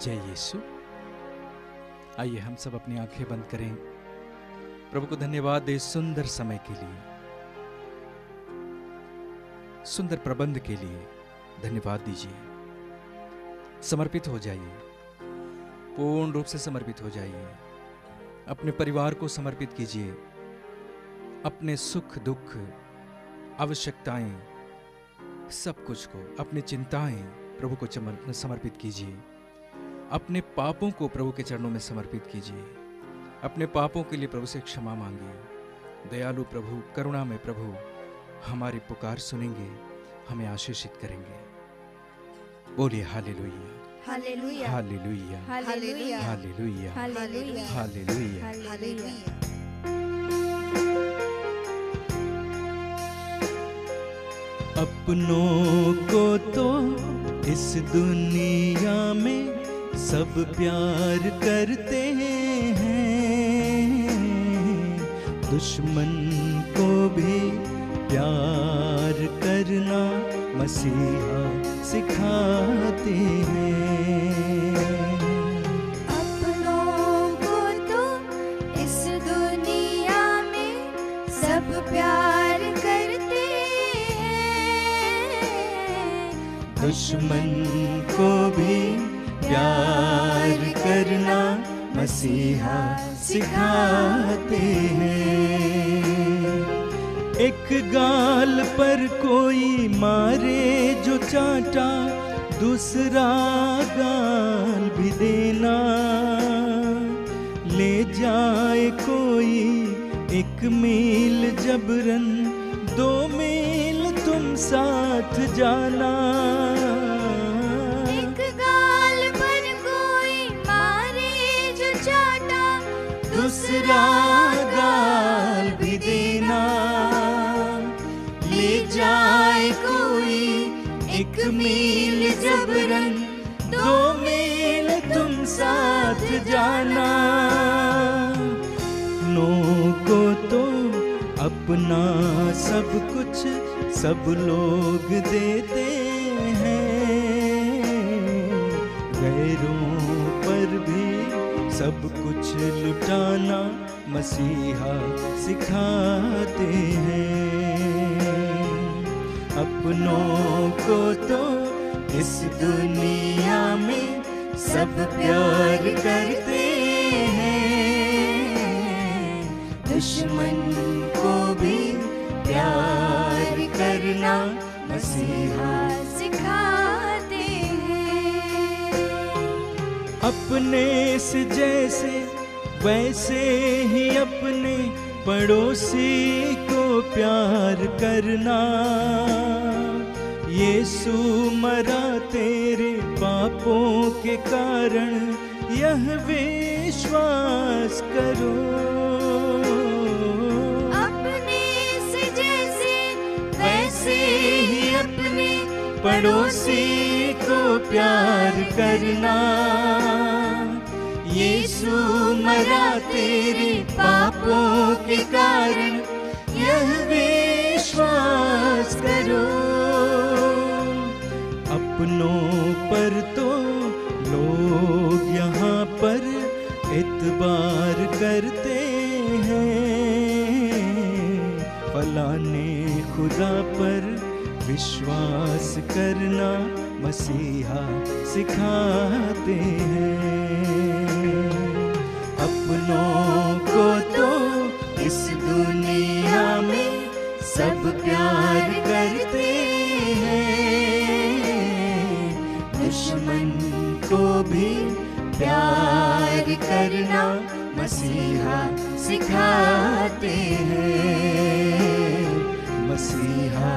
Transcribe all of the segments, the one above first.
जय यीशु। आइए हम सब अपनी आँखें बंद करें। प्रभु को धन्यवाद दे सुंदर समय के लिए, सुंदर प्रबंध के लिए धन्यवाद दीजिए। समर्पित हो जाइए, पूर्ण रूप से समर्पित हो जाइए। अपने परिवार को समर्पित कीजिए। अपने सुख, दुख, आवश्यकताएँ, सब कुछ को, अपनी चिंताएँ प्रभु को समर्पित कीजिए। अपने पापों को प्रभु के चरणों में समर्पित कीजिए। अपने पापों के लिए प्रभु से क्षमा मांगिए। दयालु प्रभु करुणा में प्रभु हमारी पुकार सुनेंगे हमें आशीषित करेंगे। बोलिए hallelujah hallelujah. Hallelujah. Hallelujah. Hallelujah. Hallelujah. Hallelujah. अपनों को तो इस दुनिया में सब प्यार करते हैं। दुश्मन को भी प्यार करना मसीहा सिखाते हैं। अपनों को तो इस दुनिया में सब प्यार करते हैं। दुश्मन को भी प्यार करना मसीहा सिखाते हैं। एक गाल पर कोई मारे जो चाटा, दूसरा गाल भी देना। ले जाए कोई एक मील जबरन, दो मील तुम साथ जाना। दूसरा गाल भी देना। ले जाए कोई एक मील जबरन, दो मील तुम साथ जाना। नो को तो अपना सब कुछ सब लोग देते कुछ लुटाना मसीहा सिखाते हैं। अपनों को तो इस दुनिया में सब प्यार करते हैं। दुश्मन को भी प्यार करना मसीहा अपने से जैसे वैसे ही अपने पड़ोसी को प्यार करना। यीशु मरा तेरे पापों के कारण यह विश्वास करो। अपने से जैसे वैसे ही अपने पड़ोसी को प्यार करना। यीशु, मरा तेरे पापों के कारण यह विश्वास करो। अपनों पर तो लोग यहाँ पर इतबार करते हैं। फलाने खुदा पर विश्वास करना मसीहा सिखाते हैं। अपनों को तो इस दुनिया में सब प्यार करते हैं। दुश्मन को भी प्यार करना मसीहा सिखाते हैं। मसीहा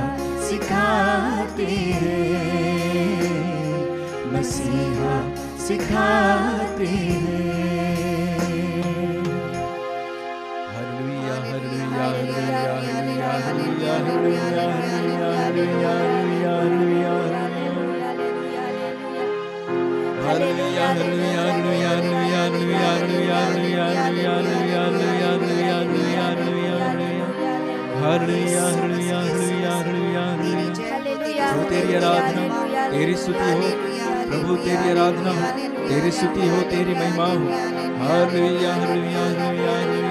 सिखाते हैं। मसीहा सिखाते हैं। तेरी आराधना तेरी स्तुति हो प्रभु तेरी आराधना हो तेरी स्तुति हो तेरी महिमा हो hallelujah hallelujah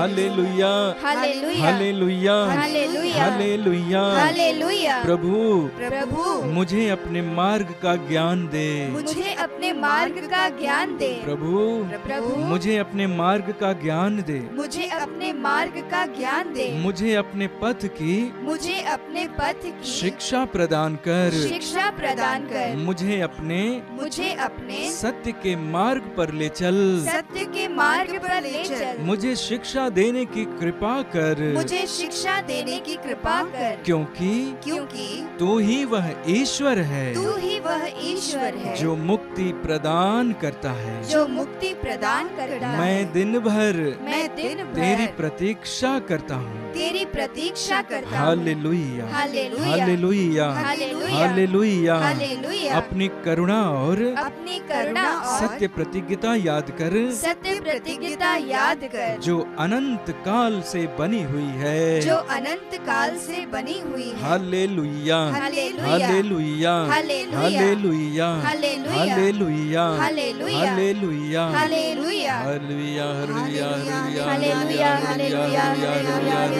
Hallelujah hallelujah hallelujah hallelujah प्रभु प्रभु मुझे अपने मार्ग का ज्ञान दे। मुझे अपने मार्ग का ज्ञान दे। प्रभु प्रभु मुझे अपने मार्ग का ज्ञान दे। मुझे अपने मार्ग का ज्ञान दे। मुझे अपने पथ की मुझे अपने पथ की शिक्षा प्रदान कर। शिक्षा प्रदान कर। मुझे अपने मुझे अपने सत्य के मार्ग पर ले चल। सत्य के मार्ग पर ले चल। मुझे शिक्षा देने की कृपा कर। मुझे शिक्षा देने की कृपा कर। क्योंकि क्योंकि तू ही वह ईश्वर है। तू ही वह ईश्वर है। जो मुक्ति प्रदान करता है। जो मुक्ति प्रदान करता है मैं दिन भर मैं दिन भर तेरी प्रतीक्षा करता हूँ। तेरी प्रतीक्षा करता हूँ हालेलुया हालेलुया हालेलुया अपनी करुणा और अपनी करुणा और सत्य प्रतिज्ञता याद कर सत्य प्रतिज्ञता याद कर जो अनंत काल से बनी हुई है जो अनंत काल से बनी हुई है hallelujah hallelujah hallelujah hallelujah hallelujah hallelujah hallelujah hallelujah hallelujah hallelujah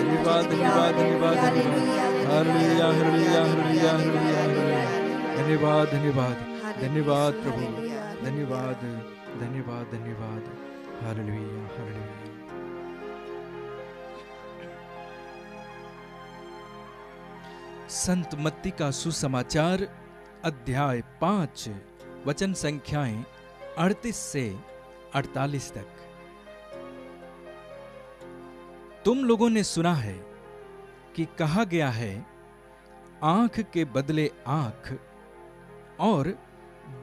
धन्यवाद धन्यवाद धन्यवाद हालेलुया हालेलुया हालेलुया हालेलुया। धन्यवाद धन्यवाद धन्यवाद प्रभु। धन्यवाद धन्यवाद धन्यवाद। Hallelujah hallelujah. संत मत्ती का सुसमाचार, अध्याय पाँच, वचन संख्याएँ अड़तीस से अड़तालीस तक। तुम लोगों ने सुना है कि कहा गया है, आँख के बदले आँख और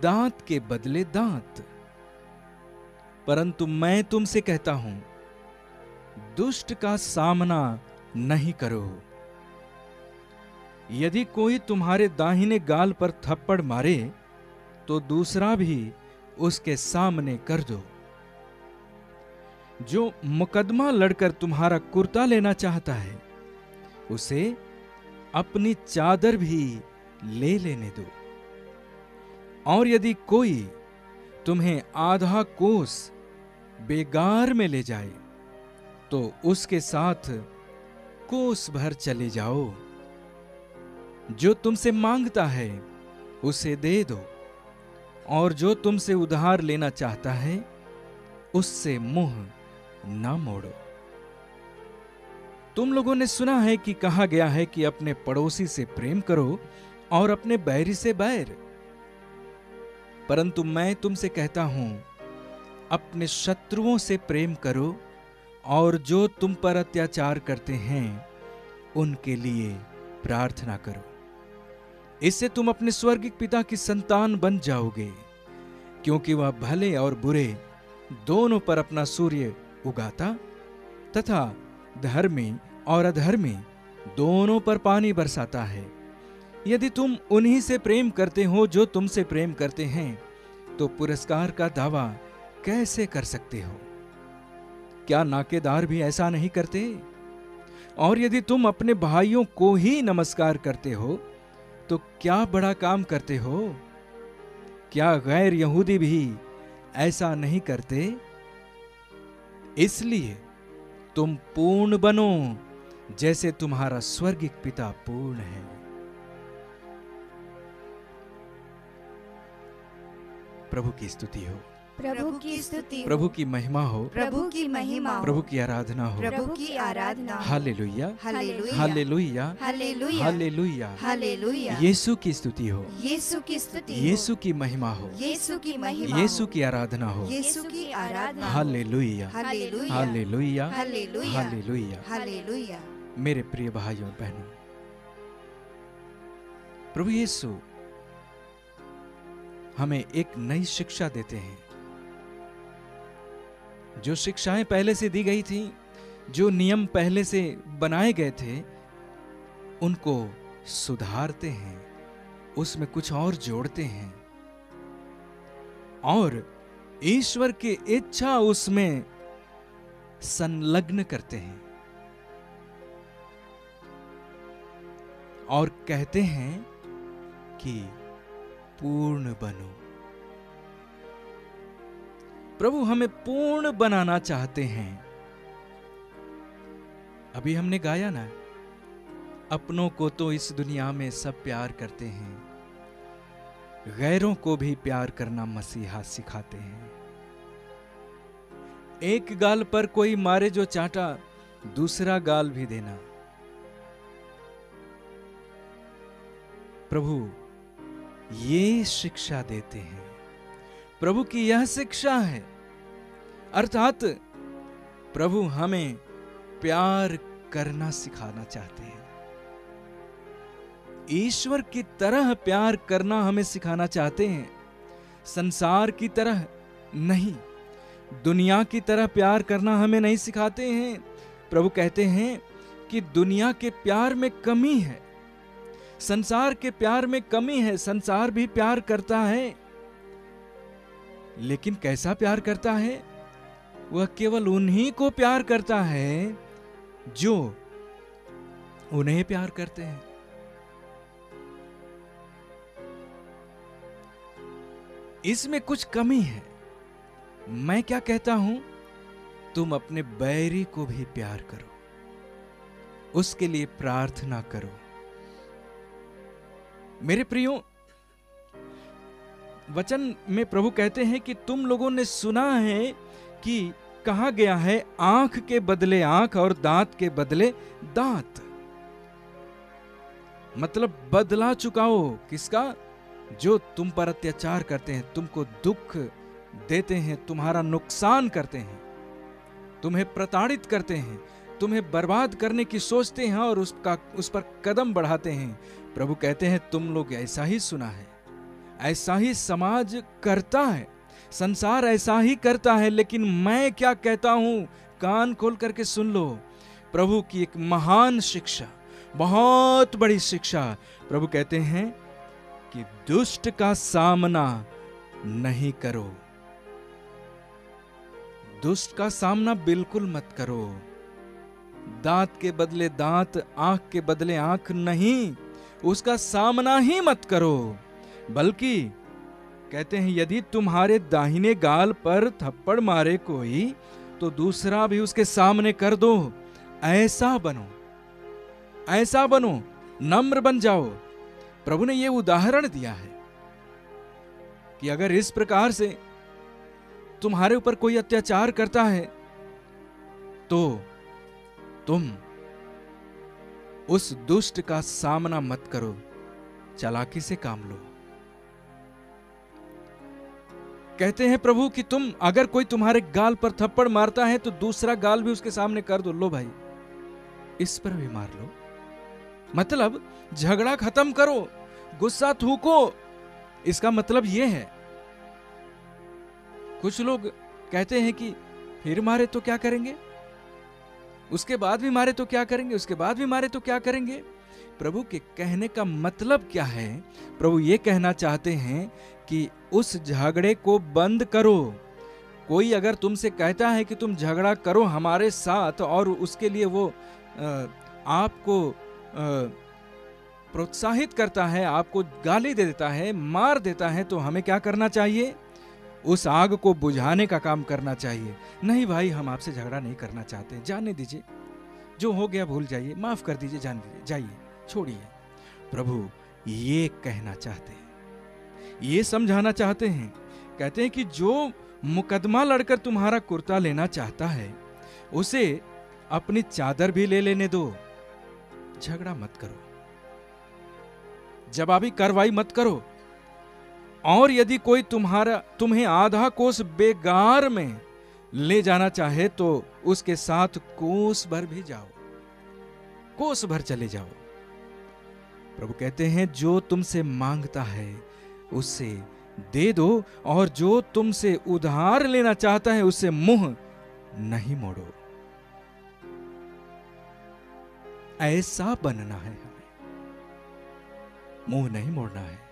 दांत के बदले दांत। परंतु मैं तुमसे कहता हूँ, दुष्ट का सामना नहीं करो। यदि कोई तुम्हारे दाहिने गाल पर थप्पड़ मारे तो दूसरा भी उसके सामने कर दो। जो मुकदमा लड़कर तुम्हारा कुर्ता लेना चाहता है, उसे अपनी चादर भी ले लेने दो। और यदि कोई तुम्हें आधा कोस बेगार में ले जाए तो उसके साथ कोस भर चले जाओ। जो तुमसे माँगता है, उसे दे दो। और जो तुमसे उधार लेना चाहता है, उससे मुँह ना मोड़ो। तुम लोगों ने सुना है कि कहा गया है कि अपने पड़ोसी से प्रेम करो और अपने बैरी से बैर। परंतु मैं तुमसे कहता हूँ, अपने शत्रुओं से प्रेम करो और जो तुम पर अत्याचार करते हैं, उनके लिए प्रार्थना करो। इससे तुम अपने स्वर्गिक पिता की संतान बन जाओगे, क्योंकि वह भले और बुरे दोनों पर अपना सूर्य उगाता, तथा धर्मी और अधर्मी दोनों पर पानी बरसाता है। यदि तुम उन्हीं से प्रेम करते हो जो तुमसे प्रेम करते हैं तो पुरस्कार का दावा कैसे कर सकते हो? क्या नाकेदार भी ऐसा नहीं करते? और यदि तुम अपने भाइयों को ही नमस्कार करते हो तो क्या बड़ा काम करते हो? क्या गैर यहूदी भी ऐसा नहीं करते? इसलिए तुम पूर्ण बनो जैसे तुम्हारा स्वर्गिक पिता पूर्ण है। प्रभु की स्तुति हो। प्रभु की स्तुति प्रभु की महिमा हो प्रभु की महिमा प्रभु की आराधना हो प्रभु की आराधना हो hallelujah hallelujah hallelujah hallelujah hallelujah hallelujah यीशु की स्तुति हो यीशु की स्तुति हो यीशु की महिमा हो यीशु की महिमा यीशु की आराधना हो यीशु की आराधना हो hallelujah hallelujah hallelujah hallelujah hallelujah hallelujah मेरे प्रिय भाइयों और बहनों प्रभु यीशु हमें एक नई शिक्षा देते हैं जो शिक्षाएँ पहले से दी गई थी, जो नियम पहले से बनाए गए थे, उनको सुधारते हैं, उसमें कुछ और जोड़ते हैं। और ईश्वर की इच्छा उसमें संलग्न करते हैं। और कहते हैं कि पूर्ण बनो। प्रभु हमें पूर्ण बनाना चाहते हैं। अभी हमने गाया ना, अपनों को तो इस दुनिया में सब प्यार करते हैं। गैरों को भी प्यार करना मसीहा सिखाते हैं। एक गाल पर कोई मारे जो चाटा, दूसरा गाल भी देना। प्रभु, ये शिक्षा देते हैं। प्रभु की यह शिक्षा है। अर्थात, प्रभु हमें प्यार करना सिखाना चाहते हैं। ईश्वर की तरह प्यार करना हमें सिखाना चाहते हैं। संसार की तरह नहीं, दुनिया की तरह प्यार करना हमें नहीं सिखाते हैं। प्रभु कहते हैं कि दुनिया के प्यार में कमी है। संसार के प्यार में कमी है, संसार भी प्यार करता है। लेकिन कैसा प्यार करता है? वह केवल उन्हीं को प्यार करता है जो उन्हें प्यार करते हैं। इसमें कुछ कमी है। मैं क्या कहता हूँ? तुम अपने बैरी को भी प्यार करो। उसके लिए प्रार्थना करो। मेरे प्रियो वचन में प्रभु कहते हैं कि तुम लोगों ने सुना है कि कहा गया है, आँख के बदले आँख और दांत के बदले दांत। मतलब बदला चुकाओ किसका? जो तुम पर अत्याचार करते हैं, तुमको दुख देते हैं, तुम्हारा नुकसान करते हैं, तुम्हें प्रताड़ित करते हैं, तुम्हें बर्बाद करने की सोचते हैं और उसका, उस पर कदम बढ़ाते हैं। प्रभु कहते हैं, तुम लोग ऐसा ही सुना है। ऐसा ही समाज करता है। संसार ऐसा ही करता है, लेकिन मैं क्या कहता हूँ? कान खोल करके सुन लो। प्रभु की एक महान शिक्षा, बहुत बड़ी शिक्षा। प्रभु कहते हैं कि दुष्ट का सामना नहीं करो। दुष्ट का सामना बिल्कुल मत करो। दांत के बदले दांत, आँख के बदले आँख नहीं, उसका सामना ही मत करो। बल्कि कहते हैं, यदि तुम्हारे दाहिने गाल पर थप्पड़ मारे कोई तो दूसरा भी उसके सामने कर दो। ऐसा बनो। ऐसा बनो। नम्र बन जाओ। प्रभु ने यह उदाहरण दिया है कि अगर इस प्रकार से तुम्हारे ऊपर कोई अत्याचार करता है तो तुम उस दुष्ट का सामना मत करो। चालाकी से काम लो। कहते हैं, प्रभु, कि तुम, अगर कोई तुम्हारे गाल पर थप्पड़ मारता है तो दूसरा गाल भी उसके सामने कर दो। लो भाई, इस पर भी मार लो। मतलब झगड़ा खत्म करो, गुस्सा थूको। इसका मतलब यह है, कुछ लोग कहते हैं कि, फिर मारे तो क्या करेंगे? उसके बाद भी मारे तो क्या करेंगे? उसके बाद भी मारे तो क्या करेंगे? प्रभु के कहने का मतलब क्या है? प्रभु ये कहना चाहते हैं कि उस झगड़े को बंद करो। कोई अगर तुमसे कहता है कि तुम झगड़ा करो हमारे साथ और उसके लिए वो आपको प्रोत्साहित करता है, आपको गाली दे देता है, मार देता है तो हमें क्या करना चाहिए? उस आग को बुझाने का काम करना चाहिए। नहीं भाई, हम आपसे झगड़ा नहीं करना चाहते। जाने दीजिए। जो हो गया भूल जाइए। माफ़ कर दीजिए, जान दीजिए। जाइए। छोड़िए। प्रभु, ये कहना चाहते हैं। ये समझाना चाहते हैं। कहते हैं कि जो मुकदमा लड़कर तुम्हारा कुर्ता लेना चाहता है, उसे अपनी चादर भी ले लेने दो। झगड़ा मत करो। जवाबी कार्रवाई मत करो। और यदि कोई तुम्हारा, तुम्हें आधा कोस बेगार में ले जाना चाहे तो उसके साथ कोस भर भी जाओ। कोस भर चले जाओ। प्रभु कहते हैं, जो तुमसे माँगता है, उसे दे दो, और जो तुमसे उधार लेना चाहता है, उसे मुँह नहीं मोड़ो। ऐसा बनना है हमें। मुँह नहीं मोड़ना है।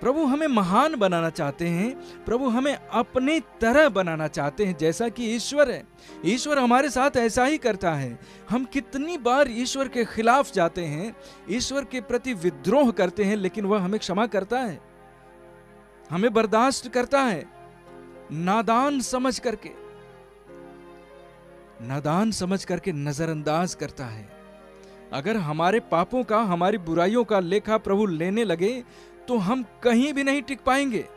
प्रभु हमें महान बनाना चाहते हैं, प्रभु हमें अपनी तरह बनाना चाहते हैं, जैसा कि ईश्वर है। ईश्वर हमारे साथ ऐसा ही करता है। हम कितनी बार ईश्वर के खिलाफ जाते हैं, ईश्वर के प्रति विद्रोह करते हैं, लेकिन वह हमें क्षमा करता है। हमें बर्दाश्त करता है, नादान समझ करके, नादान समझ करके नजरअंदाज करता है। अगर हमारे पापों का, हमारी बुराइयों का लेखा प्रभु लेने लगे तो हम कहीं भी नहीं टिक पाएँगे।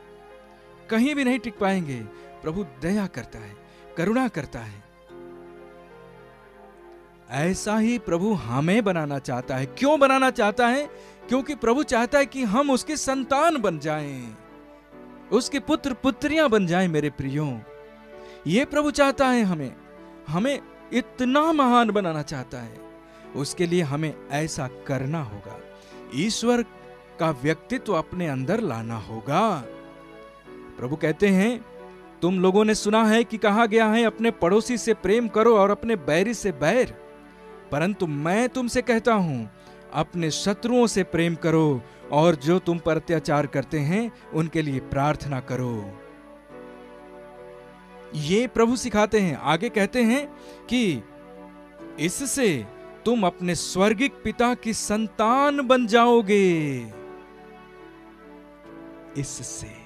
कहीं भी नहीं टिक पाएँगे। प्रभु दया करता है, करुणा करता है। ऐसा ही प्रभु हमें बनाना चाहता है। क्यों बनाना चाहता है? क्योंकि प्रभु चाहता है कि हम उसके संतान बन जाएँ। उसके पुत्र पुत्रियाँ बन जाएँ मेरे प्रियो। ये प्रभु चाहता है हमें। हमें इतना महान बनाना चाहता है। उसके लिए हमें ऐसा करना होगा। ईश्वर का व्यक्तित्व अपने अंदर लाना होगा। प्रभु कहते हैं, तुम लोगों ने सुना है कि कहा गया है, अपने पड़ोसी से प्रेम करो और अपने बैरी से बैर। परंतु मैं तुमसे कहता हूँ, अपने शत्रुओं से प्रेम करो और जो तुम पर अत्याचार करते हैं, उनके लिए प्रार्थना करो। ये प्रभु सिखाते हैं। आगे कहते हैं कि, इससे तुम अपने स्वर्गिक पिता की संतान बन जाओगे। इससे।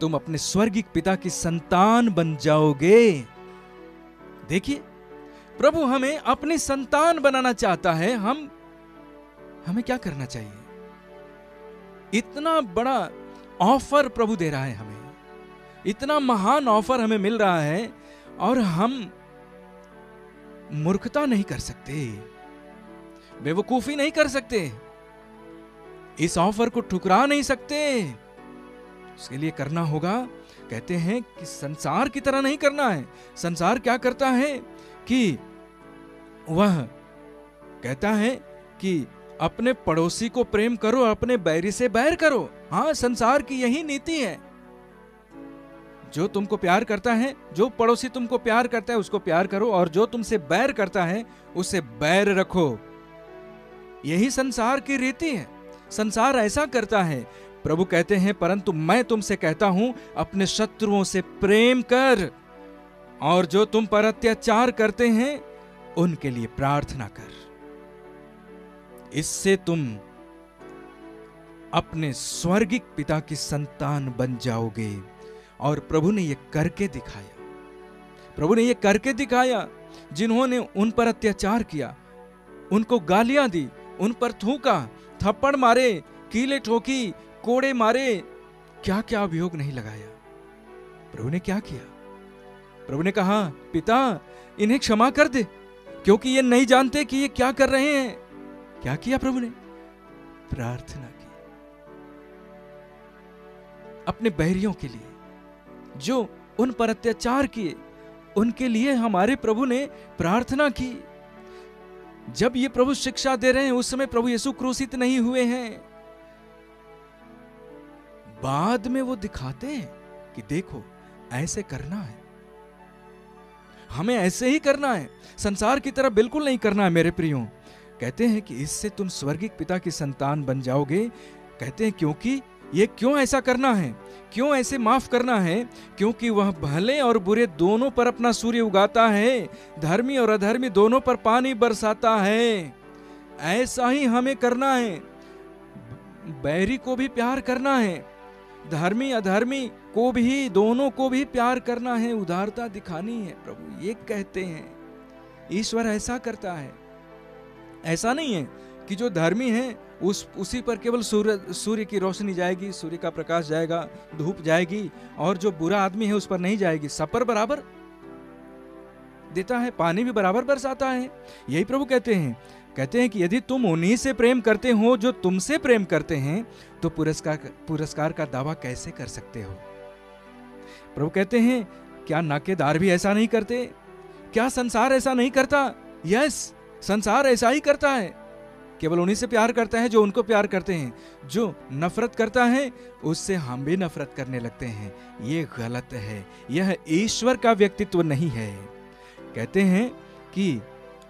तुम अपने स्वर्गिक पिता की संतान बन जाओगे। देखिए, प्रभु हमें अपनी संतान बनाना चाहता है। हम, हमें क्या करना चाहिए? इतना बड़ा ऑफ़र प्रभु दे रहा है हमें। इतना महान ऑफ़र हमें मिल रहा है और हम मूर्खता नहीं कर सकते। बेवकूफ़ी नहीं कर सकते। इस ऑफ़र को ठुकरा नहीं सकते। उसके लिए करना होगा। कहते हैं कि संसार की तरह नहीं करना है। संसार क्या करता है कि वह कहता है कि अपने पड़ोसी को प्रेम करो, अपने बैरी से बैर करो। हाँ संसार की यही नीति है। जो तुमको प्यार करता है, जो पड़ोसी तुमको प्यार करता है, उसको प्यार करो और जो तुमसे बैर करता है, उसे बैर रखो। यही संसार की रीति है। संसार ऐसा करता है। प्रभु कहते हैं, परंतु मैं तुमसे कहता हूँ, अपने शत्रुओं से प्रेम कर, और जो तुम पर अत्याचार करते हैं, उनके लिए प्रार्थना कर। इससे तुम अपने स्वर्गिक पिता की संतान बन जाओगे, और प्रभु ने यह करके दिखाया। प्रभु ने यह करके दिखाया, जिन्होंने उन पर अत्याचार किया, उनको गालियाँ दी, उन पर थूका थप्पड़ मारे, कीले ठोकी, कोड़े मारे। क्या क्या अभियोग नहीं लगाया? प्रभु ने क्या किया? प्रभु ने कहा, पिता, इन्हें क्षमा कर दे, क्योंकि ये नहीं जानते कि ये क्या कर रहे हैं। क्या किया प्रभु ने? प्रार्थना की। अपने बहरियों के लिए, जो उन पर अत्याचार किए, उनके लिए हमारे प्रभु ने प्रार्थना की। जब ये प्रभु शिक्षा दे रहे हैं, उस समय प्रभु यीशु क्रूसित नहीं हुए हैं। बाद में वो दिखाते हैं कि देखो, ऐसे करना है। हमें ऐसे ही करना है। संसार की तरह बिल्कुल नहीं करना है, मेरे प्रियो। कहते हैं कि इससे तुम स्वर्गिक पिता की संतान बन जाओगे। कहते हैं क्योंकि ये क्यों ऐसा करना है? क्यों ऐसे माफ़ करना है? क्योंकि वह भले और बुरे दोनों पर अपना सूर्य उगाता है, धर्मी और अधर्मी दोनों पर पानी बरसाता है। ऐसा ही हमें करना है। बैरी को भी प्यार करना है। धर्मी, अधर्मी को भी, दोनों को भी प्यार करना है। उदारता दिखानी है, प्रभु, ये कहते हैं। ईश्वर ऐसा करता है। ऐसा नहीं है कि जो धर्मी हैं, उस, उसी पर केवल सूर्य सूर्य की रोशनी जाएगी, सूर्य का प्रकाश जाएगा, धूप जाएगी, और जो बुरा आदमी है उस पर नहीं जाएगी। सब पर बराबर? देता है, पानी भी बराबर बरसाता है। यही प्रभु कहते हैं। कहते हैं कि यदि तुम उन्हीं से प्रेम करते हो जो तुमसे प्रेम करते हैं तो पुरस्कार पुरस्कार का दावा कैसे कर सकते हो? प्रभु कहते हैं, क्या नाकेदार भी ऐसा नहीं करते? क्या संसार ऐसा नहीं करता? यस, संसार ऐसा ही करता है। केवल उन्हीं से प्यार करता है जो उनको प्यार करते हैं। जो नफरत करता है, उससे हम भी नफरत करने लगते हैं। ये गलत है। यह ईश्वर का व्यक्तित्व नहीं है। कहते हैं कि,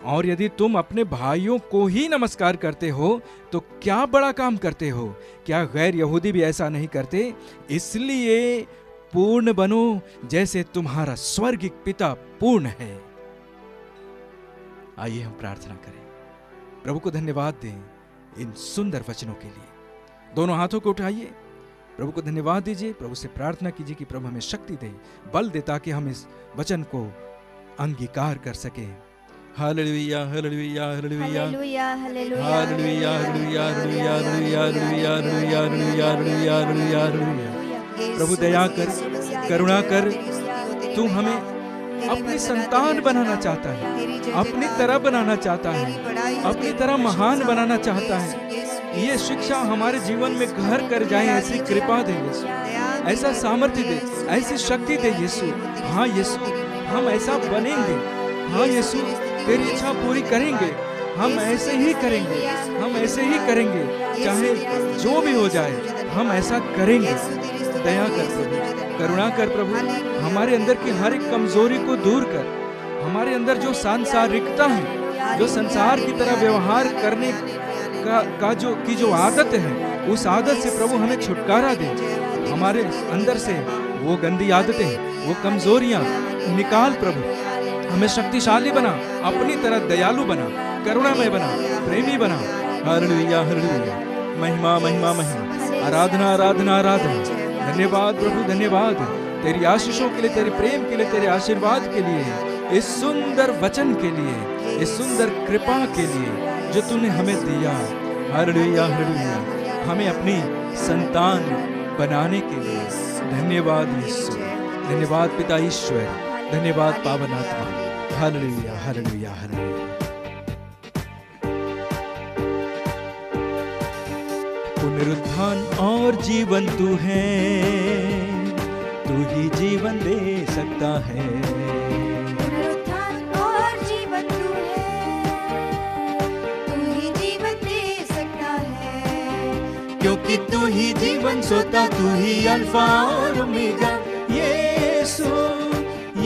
और यदि तुम अपने भाइयों को ही नमस्कार करते हो तो क्या बड़ा काम करते हो? क्या गैर यहूदी भी ऐसा नहीं करते? इसलिए पूर्ण बनो, जैसे तुम्हारा स्वर्गिक पिता पूर्ण है। आइए हम प्रार्थना करें। प्रभु को धन्यवाद दें इन सुंदर वचनों के लिए दोनों हाथों को उठाइए प्रभु को धन्यवाद दीजिए प्रभु से प्रार्थना कीजिए कि प्रभु हमें शक्ति दे बल दे ताकि हम इस वचन को अंगीकार कर सके hallelujah hallelujah hallelujah hallelujah hallelujah hallelujah hallelujah hallelujah hallelujah hallelujah प्रभु दया कर करुणा कर तू हमें अपनी संतान बनाना चाहता है अपनी तरह बनाना चाहता है अपनी तरह महान बनाना चाहता है। ये शिक्षा हमारे जीवन में घर कर जाए ऐसी कृपा दे यीशु। ऐसा सामर्थ्य दे, ऐसी शक्ति दे यीशु। हाँ यीशु, हम ऐसा बनेंगे। हाँ यीशु, तेरी इच्छा पूरी करेंगे। हम ऐसे ही करेंगे, हम ऐसे ही करेंगे। चाहे जो भी हो जाए, हम ऐसा करेंगे। दया कर प्रभु, करुणा कर प्रभु। हमारे अंदर की हर एक कमज़ोरी को दूर कर। हमारे अंदर जो सांसारिकता है जो संसार की तरह व्यवहार करने का, का जो की जो आदत है उस आदत से प्रभु हमें छुटकारा दे। हमारे अंदर से वो गंदी आदतें वो कमजोरियाँ निकाल प्रभु। हमें शक्तिशाली बना अपनी तरह दयालु बना करुणामय बना प्रेमी बना। Hallelujah hallelujah. महिमा महिमा महिमा। आराधना आराधना आराधना। धन्यवाद प्रभु धन्यवाद। तेरी आशीषों के लिए तेरे प्रेम के लिए तेरे आशीर्वाद के लिए इस सुंदर वचन के लिए। इस सुंदर कृपा के लिए जो तूने हमें दिया। Hallelujah hallelujah. हमें अपनी संतान बनाने के लिए। धन्यवाद यीशु। धन्यवाद पिता ईश्वर। धन्यवाद पावन आत्मा। Hallelujah hallelujah hallelujah. पुनरुत्थान और जीवन तू है। तू ही जीवन दे सकता है। की तू ही जीवन सोता तू ही अल्फा और ओमेगा येसु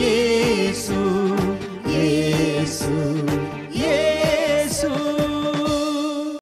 येसु